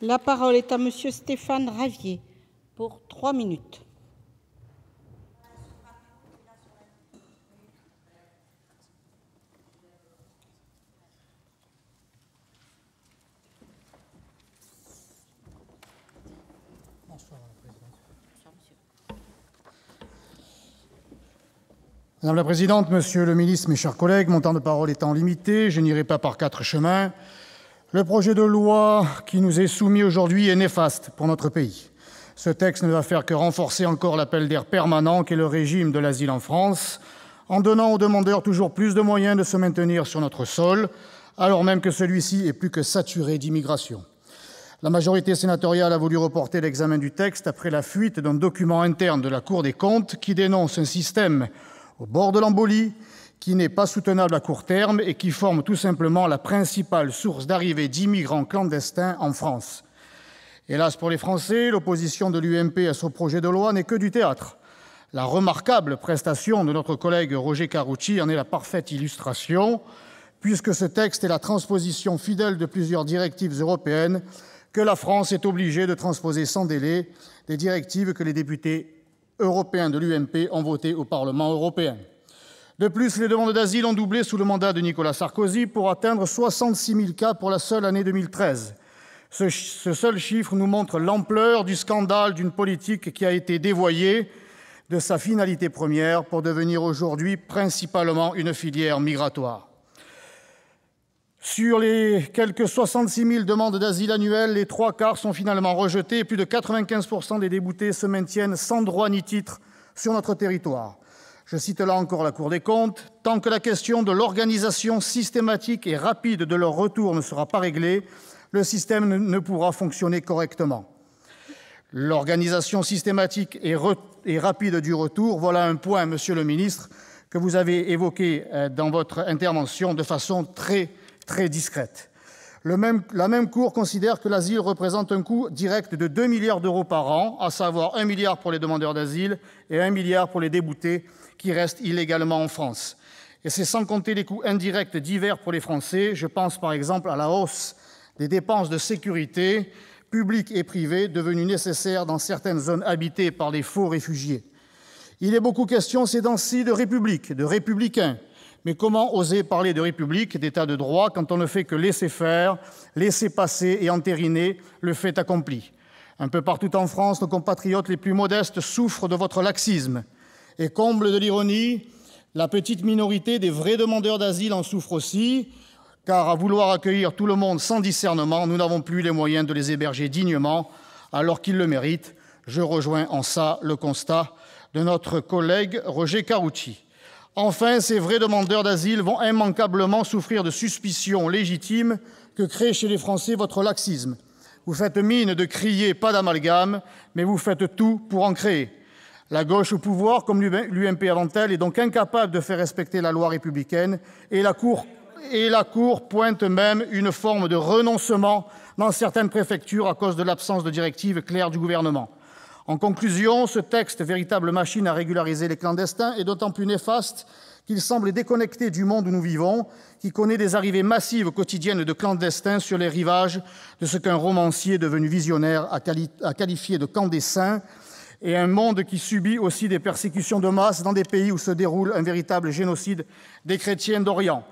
La parole est à M. Stéphane Ravier, pour trois minutes. Madame la présidente, monsieur le ministre, mes chers collègues, mon temps de parole étant limité, je n'irai pas par quatre chemins. Le projet de loi qui nous est soumis aujourd'hui est néfaste pour notre pays. Ce texte ne va faire que renforcer encore l'appel d'air permanent qu'est le régime de l'asile en France, en donnant aux demandeurs toujours plus de moyens de se maintenir sur notre sol, alors même que celui-ci est plus que saturé d'immigration. La majorité sénatoriale a voulu reporter l'examen du texte après la fuite d'un document interne de la Cour des comptes qui dénonce un système au bord de l'embolie, qui n'est pas soutenable à court terme et qui forme tout simplement la principale source d'arrivée d'immigrants clandestins en France. Hélas pour les Français, l'opposition de l'UMP à ce projet de loi n'est que du théâtre. La remarquable prestation de notre collègue Roger Karoutchi en est la parfaite illustration, puisque ce texte est la transposition fidèle de plusieurs directives européennes que la France est obligée de transposer sans délai, des directives que les députés européens de l'UMP ont votées au Parlement européen. De plus, les demandes d'asile ont doublé sous le mandat de Nicolas Sarkozy pour atteindre 66 000 cas pour la seule année 2013. Ce, ce seul chiffre nous montre l'ampleur du scandale d'une politique qui a été dévoyée de sa finalité première pour devenir aujourd'hui principalement une filière migratoire. Sur les quelque 66 000 demandes d'asile annuelles, les trois quarts sont finalement rejetées et plus de 95% des déboutés se maintiennent sans droit ni titre sur notre territoire. Je cite là encore la Cour des comptes, « Tant que la question de l'organisation systématique et rapide de leur retour ne sera pas réglée, le système ne pourra fonctionner correctement. » L'organisation systématique et, rapide du retour, voilà un point, monsieur le ministre, que vous avez évoqué euh, dans votre intervention de façon très discrète. La même Cour considère que l'asile représente un coût direct de 2 milliards d'euros par an, à savoir 1 milliard pour les demandeurs d'asile et 1 milliard pour les déboutés qui restent illégalement en France. Et c'est sans compter les coûts indirects divers pour les Français. Je pense par exemple à la hausse des dépenses de sécurité publiques et privées devenues nécessaires dans certaines zones habitées par les faux réfugiés. Il est beaucoup question ces temps-ci de de républicains. Mais comment oser parler de république, d'état de droit, quand on ne fait que laisser faire, laisser passer et entériner le fait accompli? Un peu partout en France, nos compatriotes les plus modestes souffrent de votre laxisme. Et comble de l'ironie, la petite minorité des vrais demandeurs d'asile en souffre aussi, car à vouloir accueillir tout le monde sans discernement, nous n'avons plus les moyens de les héberger dignement, alors qu'ils le méritent. Je rejoins en ça le constat de notre collègue Roger Carucci. Enfin, ces vrais demandeurs d'asile vont immanquablement souffrir de suspicions légitimes que crée chez les Français votre laxisme. Vous faites mine de crier pas d'amalgame, mais vous faites tout pour en créer. La gauche au pouvoir, comme l'UMP avant elle, est donc incapable de faire respecter la loi républicaine et la Cour, et la cour pointe même une forme de renoncement dans certaines préfectures à cause de l'absence de directives claires du gouvernement. En conclusion, ce texte, véritable machine à régulariser les clandestins, est d'autant plus néfaste qu'il semble déconnecté du monde où nous vivons, qui connaît des arrivées massives quotidiennes de clandestins sur les rivages de ce qu'un romancier devenu visionnaire a, quali a qualifié de camp des saints, et un monde qui subit aussi des persécutions de masse dans des pays où se déroule un véritable génocide des chrétiens d'Orient.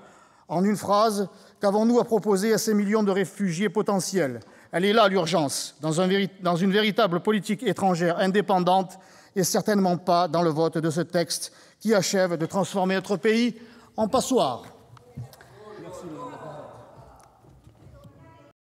En une phrase, qu'avons-nous à proposer à ces millions de réfugiés potentiels? Elle est là l'urgence, dans, un dans une véritable politique étrangère indépendante et certainement pas dans le vote de ce texte qui achève de transformer notre pays en passoire.